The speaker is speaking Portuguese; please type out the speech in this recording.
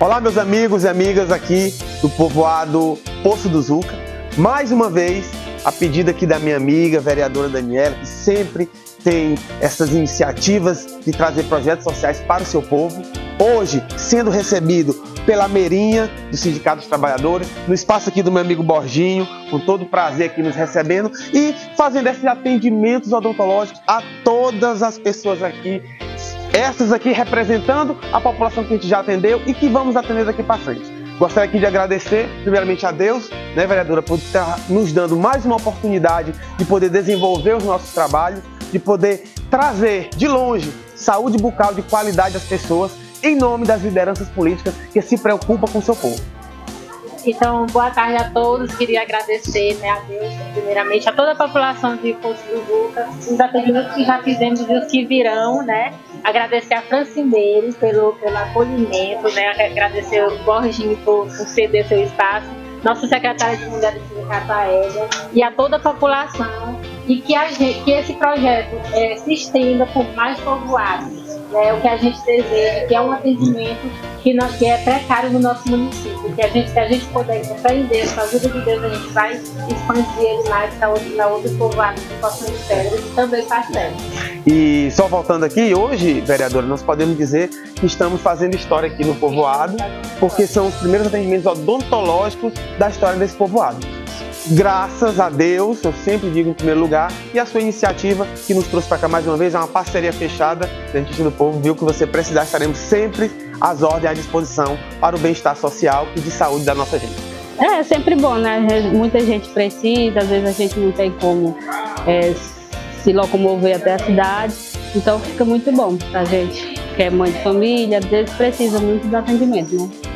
Olá, meus amigos e amigas aqui do povoado Poço do Zuca. Mais uma vez, a pedido aqui da minha amiga, vereadora Daniela, que sempre tem essas iniciativas de trazer projetos sociais para o seu povo. Hoje, sendo recebido pela Meirinha do Sindicato dos Trabalhadores, no espaço aqui do meu amigo Borginho, com todo prazer aqui nos recebendo e fazendo esses atendimentos odontológicos a todas as pessoas aqui essas aqui representando a população que a gente já atendeu e que vamos atender daqui para frente. Gostaria aqui de agradecer, primeiramente, a Deus, né, vereadora, por estar nos dando mais uma oportunidade de poder desenvolver os nossos trabalhos, de poder trazer de longe saúde bucal de qualidade às pessoas, em nome das lideranças políticas que se preocupam com o seu povo. Então, boa tarde a todos. Queria agradecer né, a Deus, primeiramente, a toda a população de Poço do Juca, os atendimentos que já fizemos e os que virão, né? Agradecer a Francineiro pelo, pelo acolhimento, né? Agradecer o Borginho por, por ceder seu espaço, nossa secretária de Mulher do Sindicato e a toda a população e que, a gente, que esse projeto é, se estenda por mais povoados né, o que a gente deseja, que é um atendimento que, que é precário no nosso município, que a gente, se a gente puder compreender, com a ajuda de Deus, a gente vai expandir ele mais para outros, outros povoados de Poção de Pedra, que também certo. E só voltando aqui, hoje, vereadora, nós podemos dizer que estamos fazendo história aqui no povoado, porque são os primeiros atendimentos odontológicos da história desse povoado graças a Deus, eu sempre digo em primeiro lugar, e a sua iniciativa que nos trouxe para cá mais uma vez, é uma parceria fechada, Dentista do Povo, viu que você precisar, estaremos sempre às ordens à disposição para o bem-estar social e de saúde da nossa gente. É, é sempre bom, né? Muita gente precisa, às vezes a gente não tem como é, se locomover até a cidade, então fica muito bom para a gente que é mãe de família, às vezes precisa muito do atendimento, né?